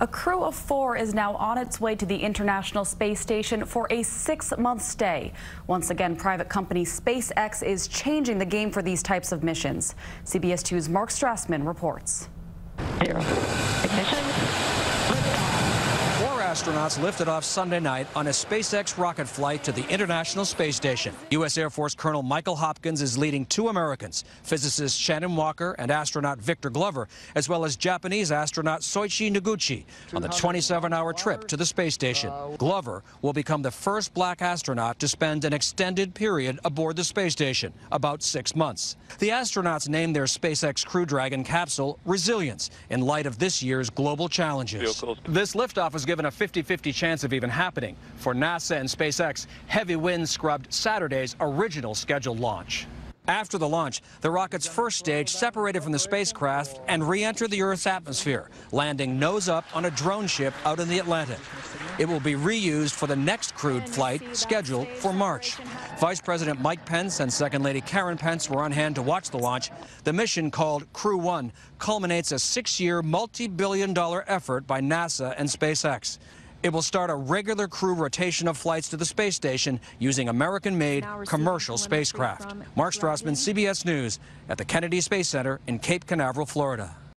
A crew of four is now on its way to the International Space Station for a six-month stay. Once again, private company SpaceX is changing the game for these types of missions. CBS 2's Mark Strassman reports. Zero. Astronauts lifted off Sunday night on a SpaceX rocket flight to the International Space Station. U.S. Air Force Colonel Michael Hopkins is leading two Americans, physicist Shannon Walker and astronaut Victor Glover, as well as Japanese astronaut Soichi Noguchi, on the 27-hour trip to the space station. Glover will become the first black astronaut to spend an extended period aboard the space station, about six months. The astronauts named their SpaceX Crew Dragon capsule Resilience in light of this year's global challenges. This liftoff was given a 50-50 chance of even happening. For NASA and SpaceX, heavy winds scrubbed Saturday's original scheduled launch. After the launch, the rocket's first stage separated from the spacecraft and re-entered the Earth's atmosphere, landing nose up on a drone ship out in the Atlantic. It will be reused for the next crewed flight scheduled for March. Vice President Mike Pence and Second Lady Karen Pence were on hand to watch the launch. The mission called Crew One culminates a six-year, multi-billion dollar effort by NASA and SpaceX. It will start a regular crew rotation of flights to the space station using American-made commercial spacecraft. Mark Strassmann, CBS News, at the Kennedy Space Center in Cape Canaveral, Florida.